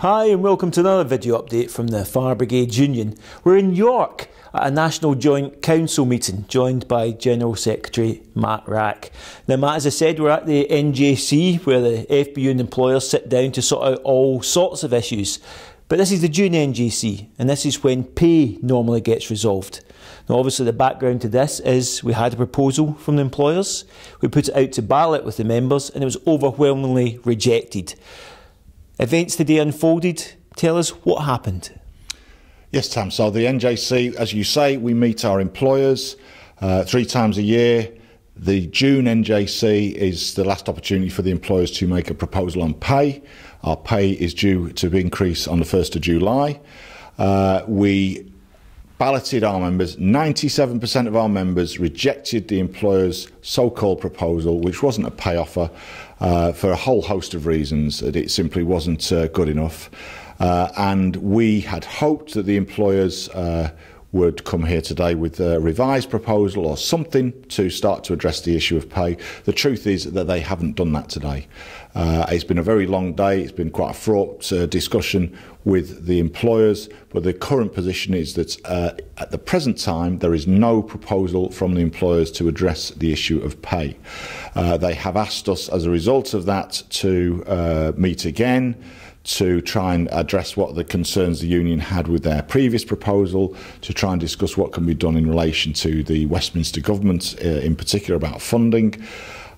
Hi and welcome to another video update from the Fire Brigade Union. We're in York at a National Joint Council meeting joined by General Secretary Matt Wrack. Now Matt, as I said, we're at the NJC where the FBU and employers sit down to sort out all sorts of issues. But this is the June NJC and this is when pay normally gets resolved. Now obviously the background to this is we had a proposal from the employers, we put it out to ballot with the members and it was overwhelmingly rejected. Events today unfolded. Tell us what happened. Yes, Tam. So the NJC, as you say, we meet our employers uh, three times a year. The June NJC is the last opportunity for the employers to make a proposal on pay. Our pay is due to increase on the 1st of July. Uh, we balloted our members. 97% of our members rejected the employer's so called proposal, which wasn't a pay offer uh, for a whole host of reasons, that it simply wasn't uh, good enough. Uh, and we had hoped that the employers uh, would come here today with a revised proposal or something to start to address the issue of pay. The truth is that they haven't done that today. Uh, it's been a very long day. It's been quite a fraught uh, discussion with the employers, but the current position is that uh, at the present time there is no proposal from the employers to address the issue of pay. Uh, they have asked us as a result of that to uh, meet again to try and address what the concerns the union had with their previous proposal, to try and discuss what can be done in relation to the Westminster government, uh, in particular about funding,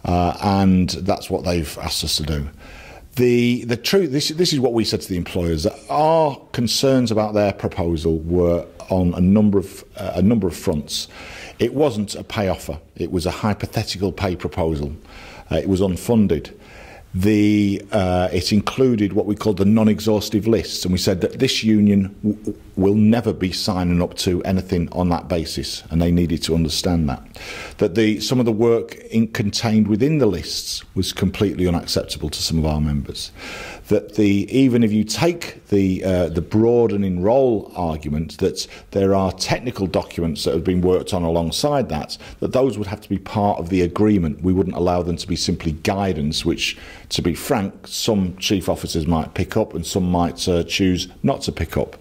uh, and that's what they've asked us to do. The, the truth, this, this is what we said to the employers, that our concerns about their proposal were on a number of, uh, a number of fronts. It wasn't a pay offer, it was a hypothetical pay proposal. Uh, it was unfunded the uh, it included what we called the non-exhaustive lists, and we said that this union will never be signing up to anything on that basis, and they needed to understand that. That the some of the work in, contained within the lists was completely unacceptable to some of our members. That the even if you take the uh, the broad and enroll argument that there are technical documents that have been worked on alongside that, that those would have to be part of the agreement. We wouldn't allow them to be simply guidance, which, to be frank, some chief officers might pick up and some might uh, choose not to pick up.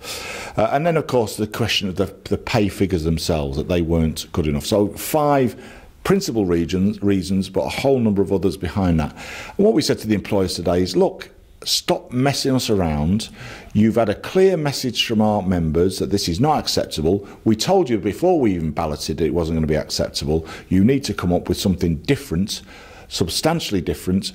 Uh, Uh, and then, of course, the question of the, the pay figures themselves, that they weren't good enough. So five principal regions, reasons, but a whole number of others behind that. And what we said to the employers today is, look, stop messing us around. You've had a clear message from our members that this is not acceptable. We told you before we even balloted it wasn't going to be acceptable. You need to come up with something different, substantially different,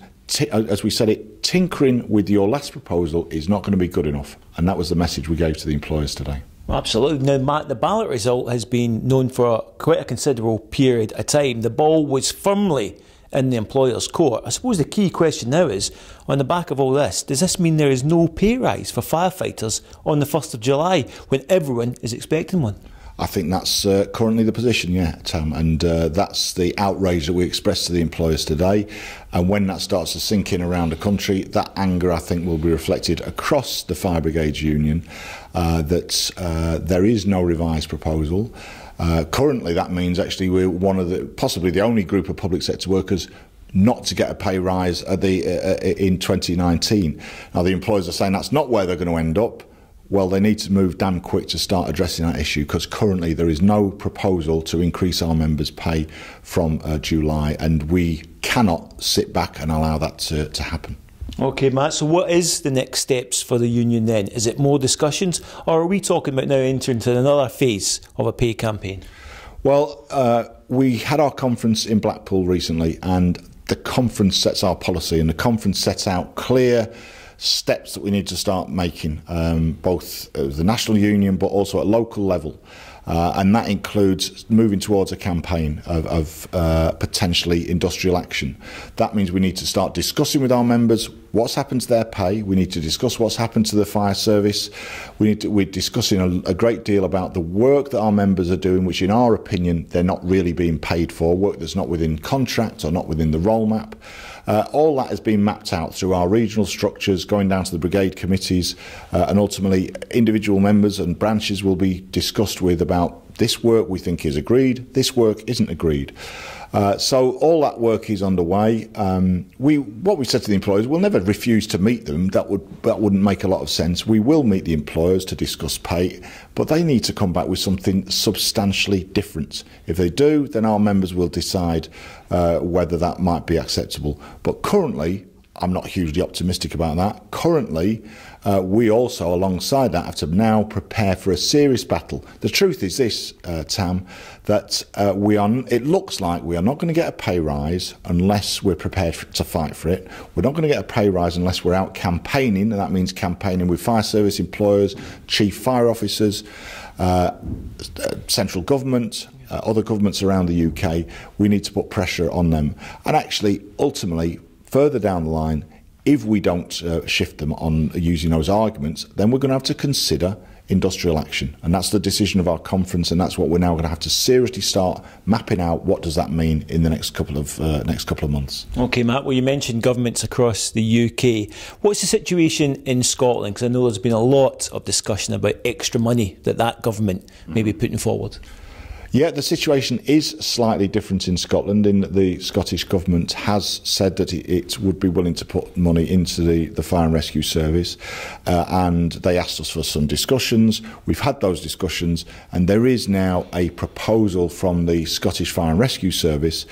uh, as we said it, tinkering with your last proposal is not going to be good enough. And that was the message we gave to the employers today. Absolutely. Now, Matt, the ballot result has been known for quite a considerable period of time. The ball was firmly in the employer's court. I suppose the key question now is on the back of all this, does this mean there is no pay rise for firefighters on the 1st of July when everyone is expecting one? I think that's uh, currently the position, yeah, Tom, and uh, that's the outrage that we expressed to the employers today. And when that starts to sink in around the country, that anger, I think, will be reflected across the Fire Brigades Union uh, that uh, there is no revised proposal. Uh, currently, that means actually we're one of the possibly the only group of public sector workers not to get a pay rise the, uh, in 2019. Now, the employers are saying that's not where they're going to end up. Well, they need to move damn quick to start addressing that issue because currently there is no proposal to increase our members' pay from uh, July, and we cannot sit back and allow that to, to happen. Okay, Matt. So, what is the next steps for the union then? Is it more discussions, or are we talking about now entering into another phase of a pay campaign? Well, uh, we had our conference in Blackpool recently, and the conference sets our policy, and the conference sets out clear steps that we need to start making, um, both at the national union but also at local level. Uh, and that includes moving towards a campaign of, of uh, potentially industrial action. That means we need to start discussing with our members what's happened to their pay. We need to discuss what's happened to the fire service. We need to, we're discussing a, a great deal about the work that our members are doing, which, in our opinion, they're not really being paid for. Work that's not within contract or not within the role map. Uh, all that has been mapped out through our regional structures, going down to the brigade committees, uh, and ultimately individual members and branches will be discussed with about This work we think is agreed, this work isn't agreed. Uh, so all that work is underway. Um, we, what we said to the employers, we'll never refuse to meet them. That would that wouldn't make a lot of sense. We will meet the employers to discuss pay, but they need to come back with something substantially different. If they do, then our members will decide uh, whether that might be acceptable. But currently, I'm not hugely optimistic about that. Currently, uh, we also, alongside that, have to now prepare for a serious battle. The truth is this, uh, Tam, that uh, we are. It looks like we are not going to get a pay rise unless we're prepared for, to fight for it. We're not going to get a pay rise unless we're out campaigning, and that means campaigning with fire service employers, chief fire officers, uh, central government, uh, other governments around the UK. We need to put pressure on them, and actually, ultimately further down the line, if we don't uh, shift them on using those arguments, then we're going to have to consider industrial action. And that's the decision of our conference, and that's what we're now going to have to seriously start mapping out what does that mean in the next couple of uh, next couple of months. Okay, Matt. Well, you mentioned governments across the UK. What's the situation in Scotland? Because I know there's been a lot of discussion about extra money that that government may be putting forward. Yeah, the situation is slightly different in Scotland in that the Scottish Government has said that it would be willing to put money into the, the fire and rescue service uh, and they asked us for some discussions. We've had those discussions and there is now a proposal from the Scottish Fire and Rescue Service.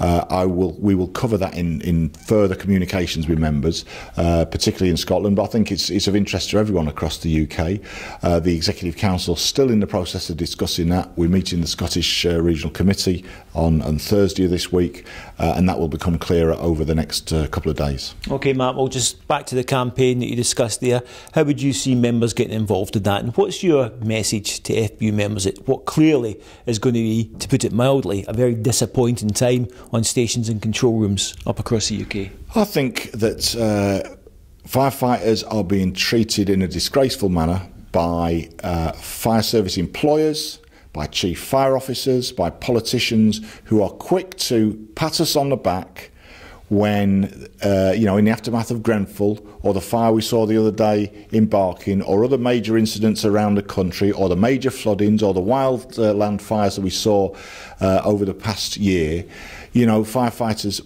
Uh, I will, we will cover that in, in further communications with members, uh, particularly in Scotland, but I think it's, it's of interest to everyone across the UK. Uh, the Executive Council is still in the process of discussing that. We're meeting the Scottish uh, Regional Committee on, on Thursday of this week, uh, and that will become clearer over the next uh, couple of days. Okay, Matt, well, just back to the campaign that you discussed there. How would you see members getting involved in that? And what's your message to FBU members at what clearly is going to be, to put it mildly, a very disappointing time on stations and control rooms up across the UK? I think that uh, firefighters are being treated in a disgraceful manner by uh, fire service employers, by chief fire officers, by politicians who are quick to pat us on the back when, uh, you know, in the aftermath of Grenfell or the fire we saw the other day in Barking or other major incidents around the country or the major floodings or the wildland uh, fires that we saw uh, over the past year, you know, firefighters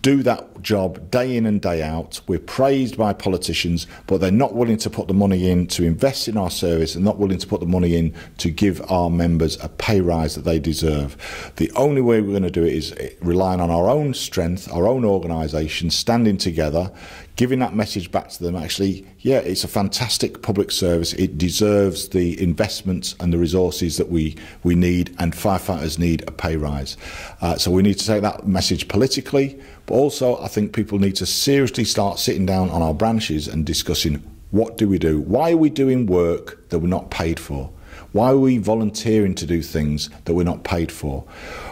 do that job day in and day out. We're praised by politicians, but they're not willing to put the money in to invest in our service and not willing to put the money in to give our members a pay rise that they deserve. The only way we're going to do it is relying on our own strength, our own organisation, standing together, giving that message back to them actually, yeah, it's a fantastic public service. It deserves the investments and the resources that we, we need, and firefighters need a pay rise. Uh, so we need to take that message politically, but also I think people need to seriously start sitting down on our branches and discussing what do we do? Why are we doing work that we're not paid for? Why are we volunteering to do things that we're not paid for?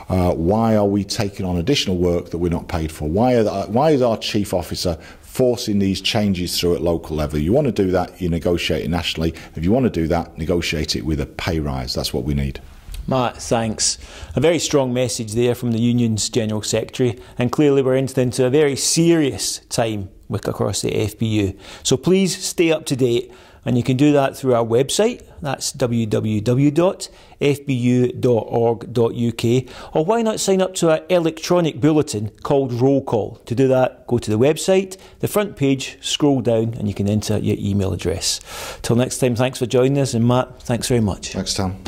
Uh, why are we taking on additional work that we're not paid for? Why, are why is our chief officer forcing these changes through at local level. You want to do that, you negotiate it nationally. If you want to do that, negotiate it with a pay rise. That's what we need. Matt, thanks. A very strong message there from the union's General Secretary, and clearly we're entering into a very serious time across the FBU. So please stay up to date and you can do that through our website. That's www.fbu.org.uk. Or why not sign up to our electronic bulletin called Roll Call? To do that, go to the website, the front page, scroll down, and you can enter your email address. Till next time, thanks for joining us. And Matt, thanks very much. Thanks, Tom.